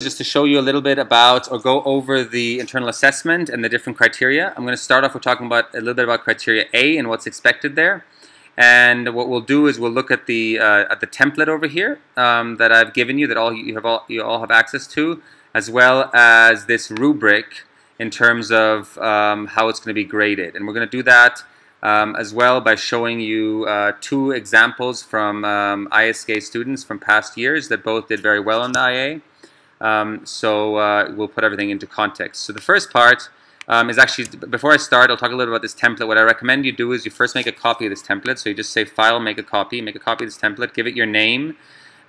just to show you a little bit about or go over the internal assessment and the different criteria. I'm going to start off with talking about a little bit about criteria A and what's expected there. And what we'll do is we'll look at the uh, at the template over here um, that I've given you that all you have all you all have access to, as well as this rubric in terms of um, how it's going to be graded. And we're going to do that um, as well by showing you uh, two examples from um, ISK students from past years that both did very well on the IA. Um, so uh, we'll put everything into context. So the first part um, is actually, before I start, I'll talk a little bit about this template. What I recommend you do is you first make a copy of this template. So you just say File, make a copy, make a copy of this template, give it your name,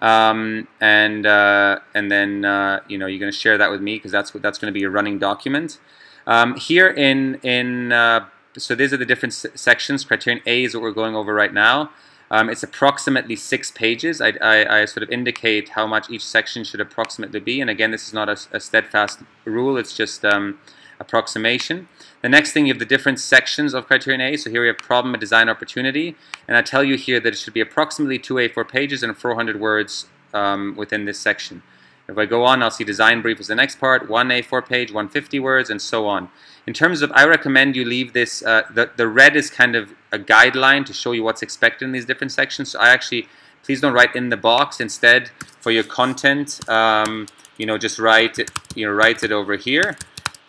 um, and uh, and then uh, you know you're going to share that with me because that's what that's going to be your running document. Um, here in in uh, so these are the different sections. Criterion A is what we're going over right now. Um, it's approximately six pages. I, I, I, sort of indicate how much each section should approximately be. And again, this is not a, a steadfast rule. It's just um, approximation. The next thing, you have the different sections of criterion A. So here we have problem design opportunity. And I tell you here that it should be approximately two A4 pages and 400 words um, within this section. If I go on, I'll see design brief is the next part, one A4 page, 150 words, and so on. In terms of, I recommend you leave this, uh, the, the red is kind of a guideline to show you what's expected in these different sections. So I actually, please don't write in the box. Instead, for your content, um, you know, just write it, you know, write it over here.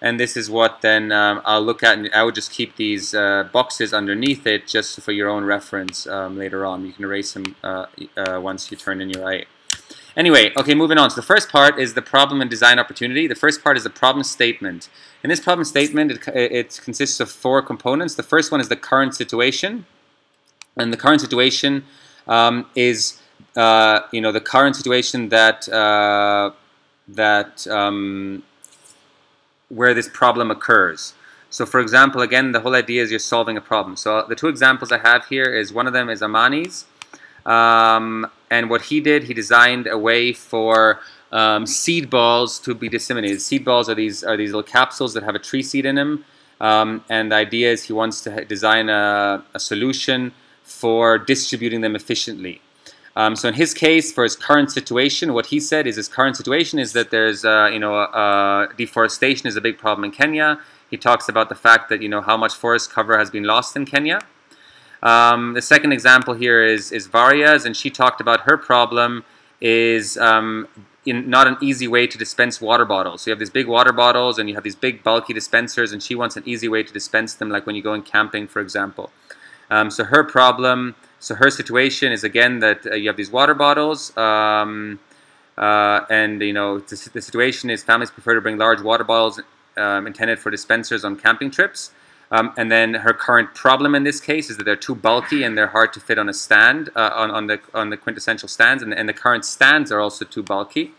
And this is what then um, I'll look at, and I would just keep these uh, boxes underneath it just for your own reference um, later on. You can erase them uh, uh once you turn in your IA. Anyway, okay, moving on. So the first part is the problem and design opportunity. The first part is the problem statement. In this problem statement, it, it consists of four components. The first one is the current situation. And the current situation um, is, uh, you know, the current situation that, uh, that um, where this problem occurs. So for example, again, the whole idea is you're solving a problem. So the two examples I have here is one of them is Amani's. Um, and what he did, he designed a way for um, seed balls to be disseminated. Seed balls are these are these little capsules that have a tree seed in them. Um, and the idea is he wants to design a, a solution for distributing them efficiently. Um, so in his case, for his current situation, what he said is his current situation is that there's, uh, you know, uh, deforestation is a big problem in Kenya. He talks about the fact that, you know, how much forest cover has been lost in Kenya. Um, the second example here is, is Varia's, and she talked about her problem is um, not an easy way to dispense water bottles. So you have these big water bottles and you have these big bulky dispensers, and she wants an easy way to dispense them, like when you go in camping, for example. Um, so her problem, so her situation is again that uh, you have these water bottles, um, uh, and you know the, the, situation is families prefer to bring large water bottles um, intended for dispensers on camping trips. Um, and then her current problem in this case is that they're too bulky and they're hard to fit on a stand, uh, on, on, the, on the quintessential stands, and, and, the current stands are also too bulky.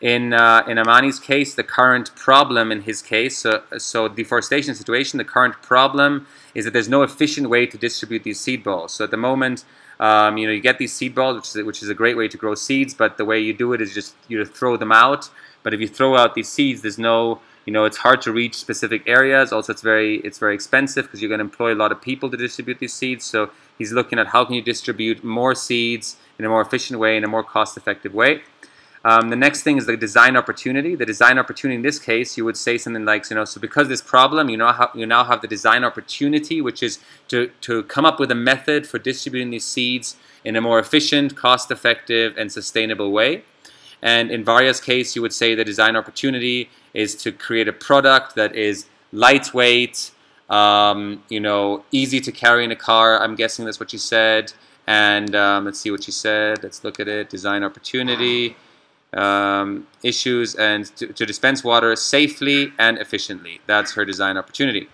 In, uh, in Amani's case, the current problem in his case, so, so deforestation situation, the current problem is that there's no efficient way to distribute these seed balls. So at the moment, um, you know, you get these seed balls, which is, which is a great way to grow seeds, but the way you do it is just you throw them out. But if you throw out these seeds, there's no you know, it's hard to reach specific areas. Also, it's very it's very expensive because you're going to employ a lot of people to distribute these seeds. So he's looking at how can you distribute more seeds in a more efficient way, in a more cost-effective way. Um, the next thing is the design opportunity. The design opportunity in this case, you would say something like, you know, so because this problem, you know, how you now have the design opportunity, which is to, to come up with a method for distributing these seeds in a more efficient, cost-effective, and sustainable way. And in Varia's case, you would say the design opportunity is to create a product that is lightweight, um, you know, easy to carry in a car. I'm guessing that's what you said. And um, let's see what you said. Let's look at it. Design opportunity, um, issues, and to, to dispense water safely and efficiently. That's her design opportunity.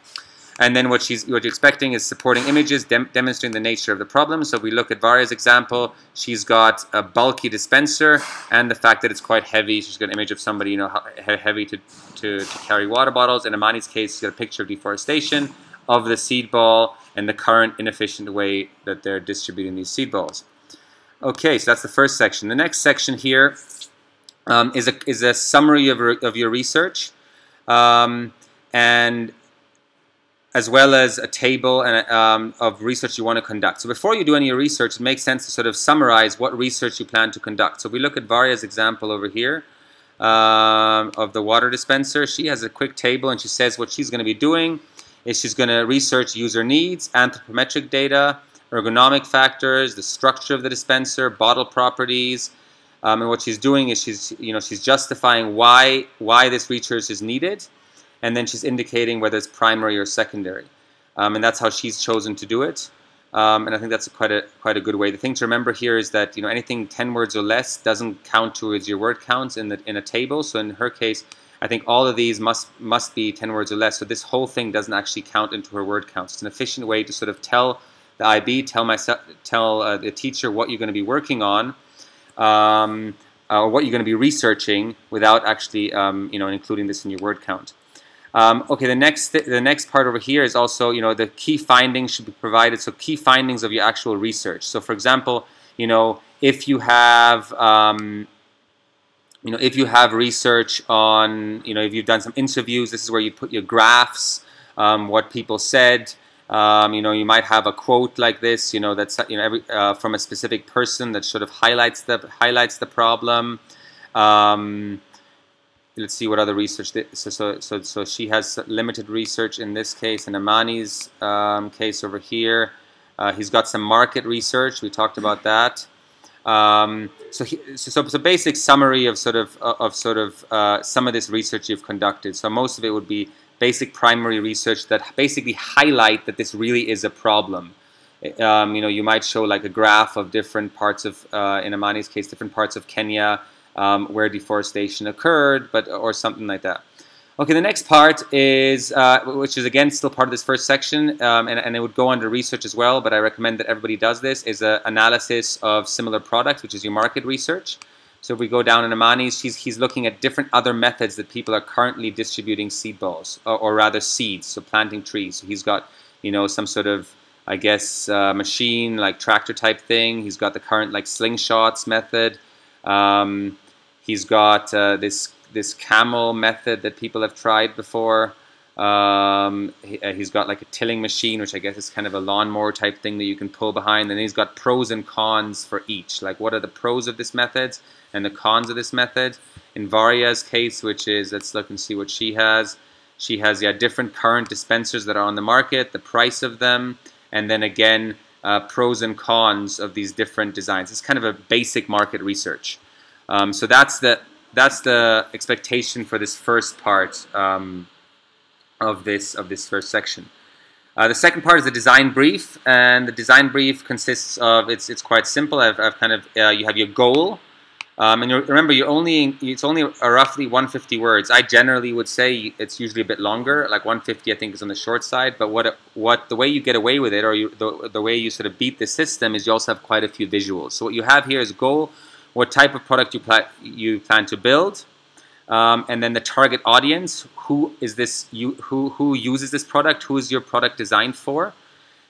And then what she's what you're expecting is supporting images dem demonstrating the nature of the problem. So if we look at Varia's example, she's got a bulky dispenser and the fact that it's quite heavy. She's got an image of somebody, you know, heavy to, to, to carry water bottles. In Amani's case, she's got a picture of deforestation of the seed ball and the current inefficient way that they're distributing these seed balls. Okay, so that's the first section. The next section here um, is a, is a summary of, of your research. Um, and as well as a table and, um, of research you want to conduct. So before you do any research, it makes sense to sort of summarize what research you plan to conduct. So we look at Varia's example over here. um, of the water dispenser. She has a quick table and she says what she's going to be doing is she's going to research user needs, anthropometric data, ergonomic factors, the structure of the dispenser, bottle properties, um, and what she's doing is she's you know she's justifying why why this research is needed, and then she's indicating whether it's primary or secondary, um, and that's how she's chosen to do it. Um, and I think that's quite a quite a good way. The thing to remember here is that you know anything 10 words or less doesn't count towards your word counts in the in a table. So in her case, I think all of these must must be 10 words or less. So this whole thing doesn't actually count into her word counts. It's an efficient way to sort of tell the IB, tell myself, tell uh, the teacher what you're going to be working on, um, uh, or what you're going to be researching without actually um, you know including this in your word count. Um, okay, the next th the next part over here is also you know the key findings should be provided. So key findings of your actual research. So for example, you know if you have um, you know if you have research on you know if you've done some interviews, this is where you put your graphs, um, what people said. Um, you know, you might have a quote like this. You know, that's you know every uh, from a specific person that sort of highlights the highlights the problem. Um, let's see what other research. So, so, so, so she has limited research in this case. In Amani's um, case over here, uh, he's got some market research. We talked about that. Um, so, he, so, so, basic summary of sort of of sort of uh, some of this research you've conducted. So most of it would be basic primary research that basically highlight that this really is a problem. Um, you know, you might show like a graph of different parts of, uh, in Amani's case, different parts of Kenya, um, where deforestation occurred, but or something like that. Okay, the next part is, uh, which is again still part of this first section, um, and, and, it would go under research as well, but I recommend that everybody does this, is an analysis of similar products, which is your market research. So if we go down in Amani's, he's, he's looking at different other methods that people are currently distributing seed balls, or, or rather seeds, so planting trees. So he's got, you know, some sort of, I guess, uh, machine, like tractor type thing. He's got the current, like, slingshots method. Um, He's got uh, this this camel method that people have tried before. Um, he, has uh, got like a tilling machine, which I guess is kind of a lawnmower type thing that you can pull behind. And he's got pros and cons for each. Like, what are the pros of this method and the cons of this method? In Varia's case, which is, let's look and see what she has. She has, yeah, different current dispensers that are on the market, the price of them, and then again, uh, pros and cons of these different designs. It's kind of a basic market research. Um, so that's the that's the expectation for this first part um, of this of this first section. Uh, the second part is the design brief, and the design brief consists of it's it's quite simple. I've, I've kind of uh, you have your goal, um, and remember you only it's only roughly 150 words. I generally would say it's usually a bit longer, like 150 I think is on the short side. But what what the way you get away with it, or you, the the way you sort of beat the system, is you also have quite a few visuals. So what you have here is goal what type of product you, pla you plan to build, um, and then the target audience, who is this, you, who, who uses this product, who is your product designed for.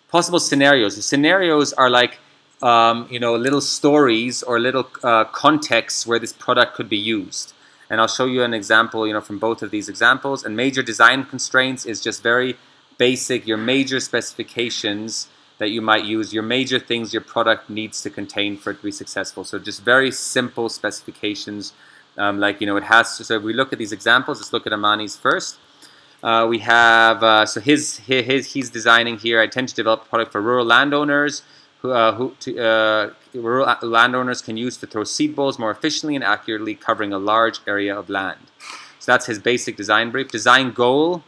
Possible scenarios. The scenarios are like, um, you know, little stories or little uh, contexts where this product could be used. And I'll show you an example, you know, from both of these examples. And major design constraints is just very basic, your major specifications that you might use, your major things your product needs to contain for it to be successful. So just very simple specifications. Um, like, you know, it has to, so if we look at these examples, let's look at Amani's first. Uh, we have, uh, so his, his, he's designing here, I tend to develop a product for rural landowners who, uh, who to, uh, rural landowners can use to throw seed balls more efficiently and accurately covering a large area of land. So that's his basic design brief. Design goal.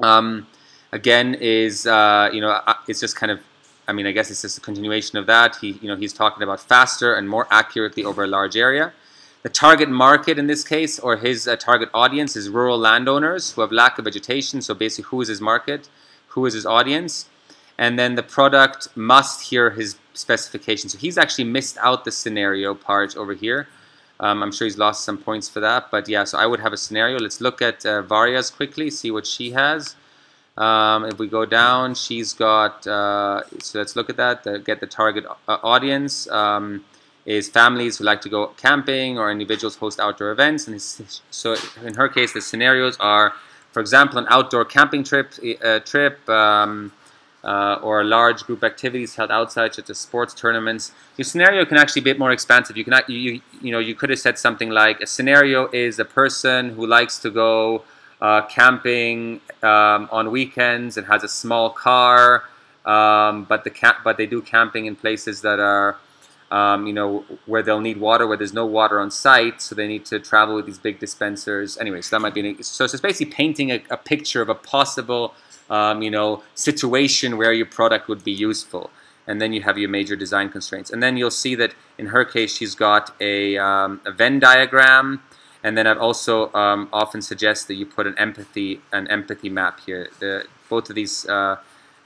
Um, again is uh, you know uh, it's just kind of I mean I guess it's just a continuation of that. He you know he's talking about faster and more accurately over a large area. The target market in this case, or his uh, target audience, is rural landowners who have lack of vegetation. So basically, who is his market? Who is his audience? And then the product must hear his specification. So he's actually missed out the scenario part over here. Um, I'm sure he's lost some points for that. But yeah, so I would have a scenario. Let's look at uh, Varia's quickly, see what she has. Um, if we go down, she's got, uh, so let's look at that, the, get the target uh, audience. Um, is families who like to go camping or individuals host outdoor events. And so in her case, the scenarios are, for example, an outdoor camping trip, uh, trip um, uh, or large group activities held outside, such as sports tournaments. Your scenario can actually be a bit more expansive. You can, you, you know, you could have said something like a scenario is a person who likes to go uh, camping um, on weekends and has a small car, um, but the camp, but they do camping in places that are, um, you know, where they'll need water, where there's no water on site, so they need to travel with these big dispensers. Anyway, so that might be an, so. So it's basically painting a, a picture of a possible um, you know, situation where your product would be useful. And then you have your major design constraints. And then you'll see that in her case, she's got a, um, a Venn diagram. And then I've also um, often suggest that you put an empathy an empathy map here. The, both of these uh,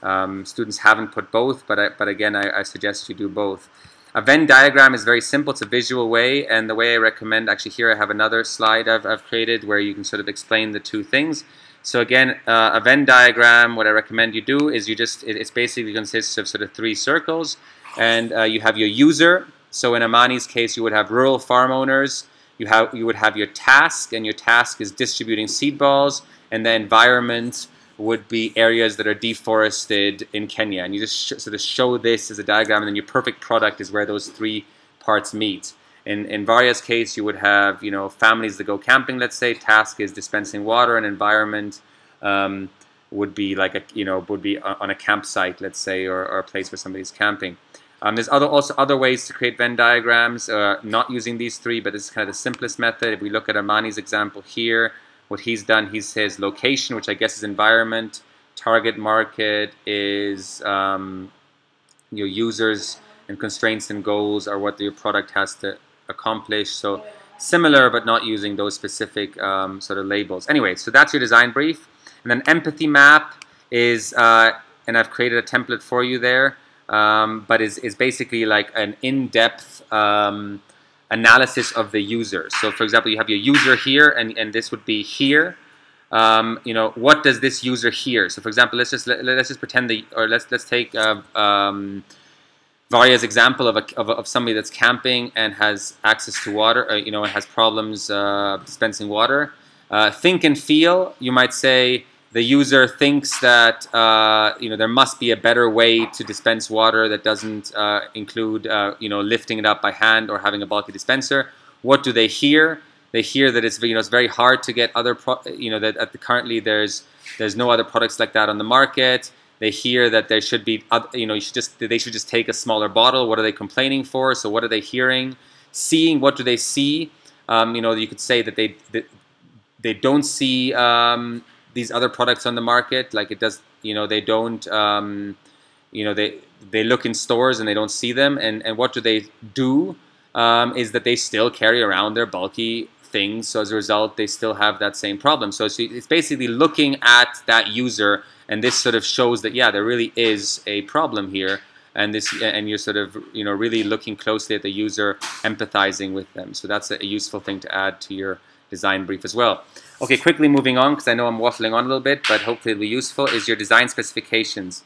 um, students haven't put both, but I, but again, I, I suggest you do both. A Venn diagram is very simple. It's a visual way, and the way I recommend, actually here I have another slide I've, I've created where you can sort of explain the two things. So again, uh, a Venn diagram, what I recommend you do is you just, it, it's basically consists of sort of three circles. And uh, you have your user. So in Amani's case, you would have rural farm owners. You, have, you would have your task, and your task is distributing seed balls. And the environment would be areas that are deforested in Kenya. And you just sort of show this as a diagram, and then your perfect product is where those three parts meet. In, in Varya's case, you would have you know families that go camping. Let's say task is dispensing water, and environment um, would be like a you know would be on a campsite, let's say, or, or a place where somebody's camping. Um, there's other also other ways to create Venn diagrams, uh, not using these three, but this is kind of the simplest method. If we look at Amani's example here, what he's done, he says location, which I guess is environment. Target market is um, your users and constraints and goals are what your product has to accomplish. So similar, but not using those specific um, sort of labels. Anyway, so that's your design brief. And then empathy map is, uh, and I've created a template for you there, um, but is, is basically like an in-depth um, analysis of the user. So for example, you have your user here, and, and this would be here. Um, you know, what does this user hear? So for example, let's just let, us just pretend the, or let's let's take uh, um, Varya's example of, a, of, of, somebody that's camping and has access to water, uh, you know, and has problems uh, dispensing water. Uh, think and feel, you might say the user thinks that, uh, you know, there must be a better way to dispense water that doesn't uh, include, uh, you know, lifting it up by hand or having a bulky dispenser. What do they hear? They hear that it's, you know, it's very hard to get other, you know, that the, currently there's, there's no other products like that on the market they hear that there should be, you know, you should just they should just take a smaller bottle. What are they complaining for? So what are they hearing? Seeing, what do they see? Um, you know, you could say that they they, they don't see um, these other products on the market. Like it does, you know, they don't, um, you know, they they look in stores and they don't see them. And and what do they do? Um, is that they still carry around their bulky things. So as a result, they still have that same problem. So it's basically looking at that user and this sort of shows that yeah there really is a problem here. And this and you're sort of you know really looking closely at the user empathizing with them. So that's a, useful thing to add to your design brief as well. Okay quickly moving on because I know I'm waffling on a little bit but hopefully it'll be useful is your design specifications.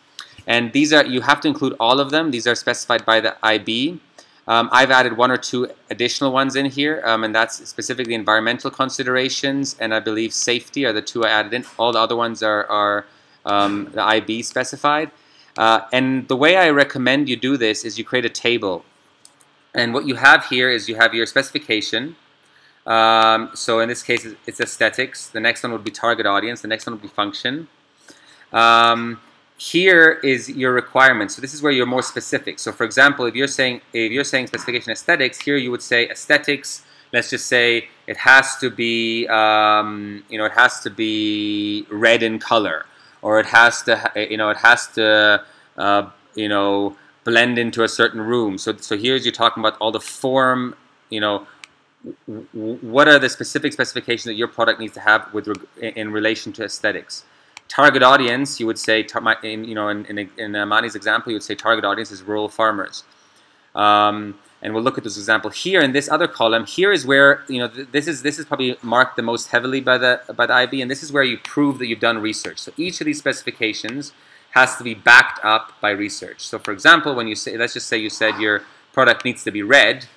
And these are you have to include all of them. These are specified by the IB um, I've added one or two additional ones in here, um, and that's specifically environmental considerations, and I believe safety are the two I added in. All the other ones are, are um, the IB specified. Uh, and the way I recommend you do this is you create a table. And what you have here is you have your specification. Um, so in this case, it's aesthetics. The next one would be target audience. The next one would be function. Um, here is your requirement. So this is where you're more specific. So for example, if you're saying if you're saying specification aesthetics, here you would say aesthetics. Let's just say it has to be um, you know it has to be red in color or it has to you know it has to uh, you know blend into a certain room. So so here's you're talking about all the form you know what are the specific specifications that your product needs to have with in relation to aesthetics. Target audience, you would say, in, you know, in, in, in Amani's example, you would say target audience is rural farmers. Um, and we'll look at this example here in this other column. Here is where you know th this is this is probably marked the most heavily by the by the IB, and this is where you prove that you've done research. So each of these specifications has to be backed up by research. So for example, when you say, let's just say you said your product needs to be red,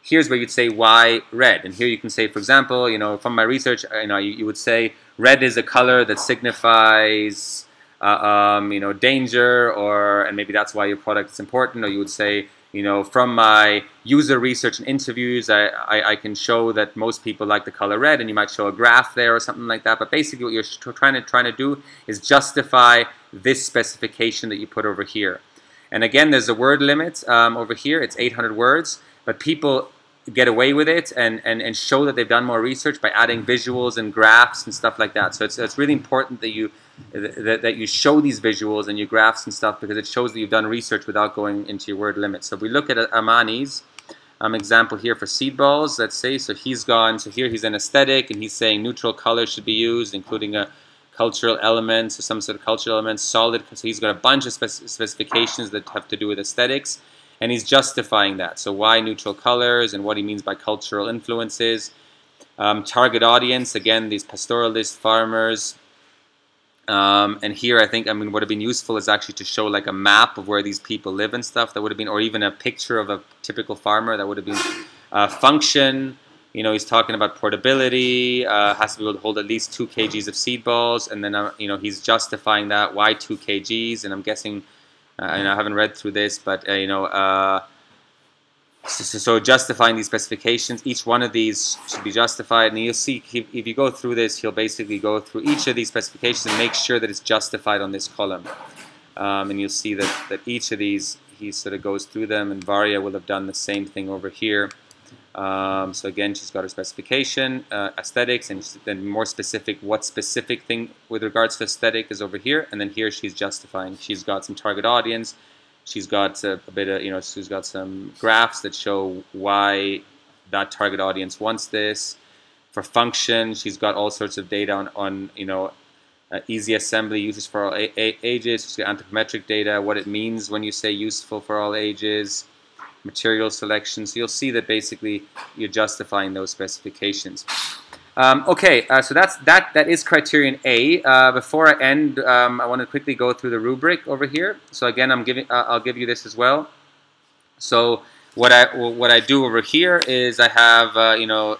here's where you'd say why red, and here you can say, for example, you know, from my research, you know, you, you would say red is a color that signifies uh, um, you know, danger, or and maybe that's why your product is important, or you would say, you know, from my user research and interviews, I, I, I, can show that most people like the color red, and you might show a graph there or something like that. But basically, what you're trying to trying to do is justify this specification that you put over here. And again, there's a word limit um, over here. It's 800 words, but people get away with it and, and, and show that they've done more research by adding visuals and graphs and stuff like that. So it's, it's really important that you that, that you show these visuals and your graphs and stuff because it shows that you've done research without going into your word limit. So if we look at Amani's um, example here for seed balls, let's say, so he's gone, so here he's an aesthetic and he's saying neutral color should be used, including a cultural elements or some sort of cultural elements, solid, so he's got a bunch of spec specifications that have to do with aesthetics and he's justifying that. So why neutral colors and what he means by cultural influences. Um, target audience, again, these pastoralist farmers, um, and here I think, I mean, what would have been useful is actually to show like a map of where these people live and stuff. That would have been, or even a picture of a typical farmer. That would have been uh, function. You know, he's talking about portability. Uh, has to be able to hold at least two kgs of seed balls, and then uh, you know he's justifying that why two kgs. And I'm guessing, uh, and I haven't read through this, but uh, you know uh, so, so, justifying these specifications, each one of these should be justified. And you'll see, if, if you go through this, he'll basically go through each of these specifications and make sure that it's justified on this column. Um, and you'll see that, that each of these, he sort of goes through them. And Varia will have done the same thing over here. Um, so again, she's got her specification, uh, aesthetics, and then more specific, what specific thing with regards to aesthetic is over here. And then here she's justifying. She's got some target audience She's got a, a, bit of, you know, she's got some graphs that show why that target audience wants this. For function, she's got all sorts of data on, on you know, uh, easy assembly, uses for all ages. She's got anthropometric data, what it means when you say useful for all ages, material selection. So you'll see that basically you're justifying those specifications. Um, okay, uh, so that's that. That is criterion A. Uh, before I end, um, I want to quickly go through the rubric over here. So again, I'm giving. Uh, I'll give you this as well. So what I what I do over here is I have uh, you know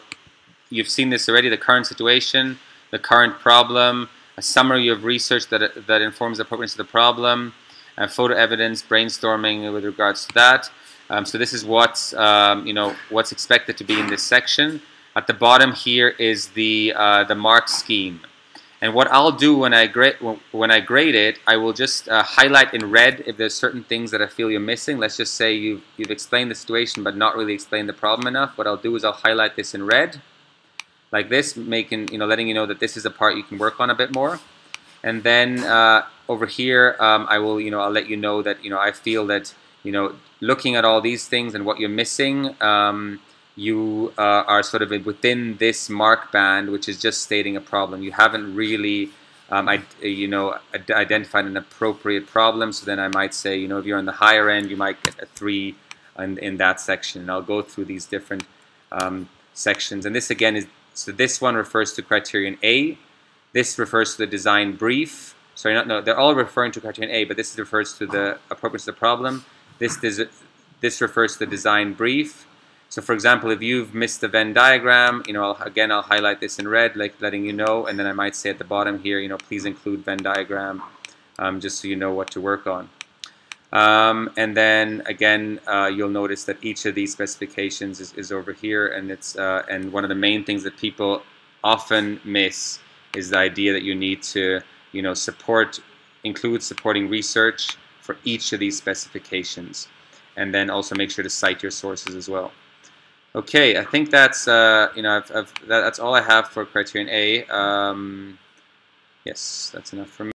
you've seen this already. The current situation, the current problem, a summary of research that that informs the appropriateness of the problem, and photo evidence, brainstorming with regards to that. Um, so this is what's um, you know what's expected to be in this section. At the bottom here is the uh, the mark scheme. And what I'll do when I grade when I grade it, I will just uh, highlight in red if there's certain things that I feel you're missing. Let's just say you've you've explained the situation but not really explained the problem enough. What I'll do is I'll highlight this in red, like this, making you know letting you know that this is a part you can work on a bit more. And then uh, over here, um, I will you know I'll let you know that you know I feel that you know looking at all these things and what you're missing. Um, you uh, are sort of within this mark band, which is just stating a problem. You haven't really, um, I, you know, identified an appropriate problem. So then I might say, you know, if you're on the higher end, you might get a three in, in that section. And I'll go through these different um, sections. And this again is, so this one refers to criterion A. This refers to the design brief. Sorry, not, no, they're all referring to criterion A, but this refers to the appropriateness of the problem. This, this refers to the design brief. So for example, if you've missed the Venn diagram, you know, I'll, again, I'll highlight this in red, like letting you know, and then I might say at the bottom here, you know, please include Venn diagram, um, just so you know what to work on. Um, and then again, uh, you'll notice that each of these specifications is, is over here, and it's uh, and one of the main things that people often miss is the idea that you need to, you know, support, include supporting research for each of these specifications, and then also make sure to cite your sources as well. Okay, I think that's uh, you know I've, I've, that, that's all I have for criterion A. Um, yes, that's enough for me.